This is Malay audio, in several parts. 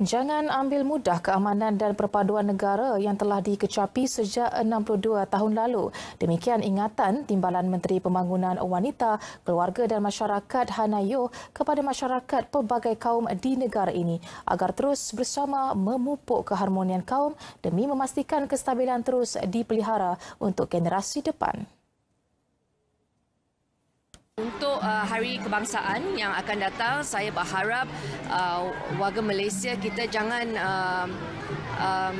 Jangan ambil mudah keamanan dan perpaduan negara yang telah dikecapi sejak 62 tahun lalu. Demikian ingatan Timbalan Menteri Pembangunan Wanita, Keluarga dan Masyarakat Hanayo kepada masyarakat pelbagai kaum di negara ini agar terus bersama memupuk keharmonian kaum demi memastikan kestabilan terus dipelihara untuk generasi depan. Untuk uh, Hari Kebangsaan yang akan datang, saya berharap uh, warga Malaysia kita jangan uh, um,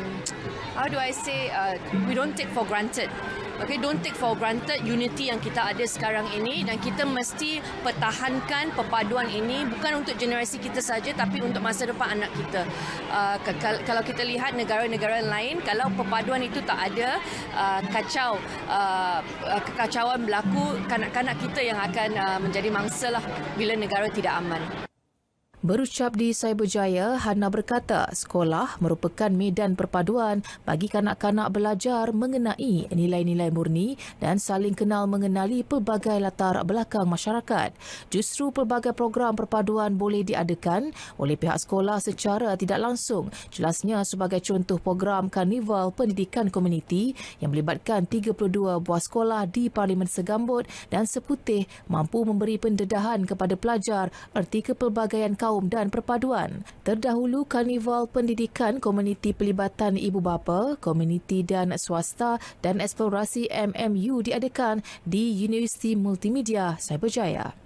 how do I say uh, we don't take for granted Okay, don't take for granted unity yang kita ada sekarang ini dan kita mesti pertahankan perpaduan ini bukan untuk generasi kita saja tapi untuk masa depan anak kita. Uh, kalau kita lihat negara-negara lain, kalau perpaduan itu tak ada, uh, kacau, uh, kekacauan berlaku, kanak-kanak kita yang akan uh, menjadi mangsa lah bila negara tidak aman. Berucap di Cyberjaya, Hana berkata sekolah merupakan medan perpaduan bagi kanak-kanak belajar mengenai nilai-nilai murni dan saling kenal mengenali pelbagai latar belakang masyarakat. Justru pelbagai program perpaduan boleh diadakan oleh pihak sekolah secara tidak langsung. Jelasnya sebagai contoh program Karnival Pendidikan Komuniti yang melibatkan 32 buah sekolah di Parlimen Segambut dan Seputih mampu memberi pendedahan kepada pelajar erti kepelbagaian kaum kaum dan perpaduan. Terdahulu, Karnival Pendidikan Komuniti Pelibatan Ibu Bapa, Komuniti dan Swasta dan Eksplorasi MMU diadakan di Universiti Multimedia Cyberjaya.